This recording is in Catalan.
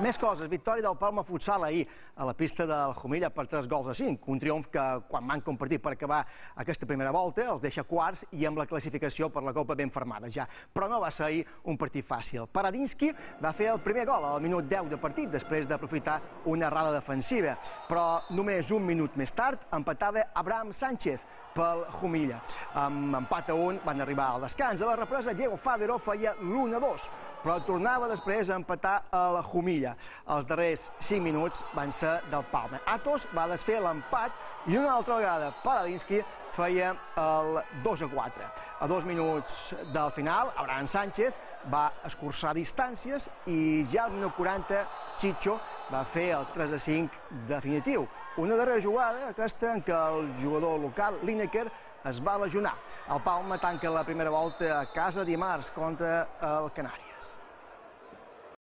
Més coses, victòria del Palma Futsal ahir a la pista del Jumilla per 3 gols a 5. Un triomf que, quan manca un partit per acabar aquesta primera volta, els deixa quarts i amb la classificació per la Copa ben fermada ja. Però no va ser ahir un partit fàcil. Paradinski va fer el primer gol al minut 10 de partit, després d'aprofitar una errada defensiva. Però només un minut més tard empatava Abraham Sánchez pel Jumilla. Amb empat a un van arribar al descans. A la represa, Diego Fabero feia l'1-2, però tornava després a empatar a la Jumilla. Els darrers 5 minuts van ser del Palma. Atos va desfer l'empat i una altra vegada Paladinski feia el 2 a 4. A dos minuts del final, Abraham Sánchez va escurçar distàncies i ja al minut 40 Chicho va fer el 3 a 5 definitiu. Una darrera jugada, aquesta en què el jugador local, Lineker, es va lesionar. El Palma tanca la primera volta a casa dimarts contra el Canari.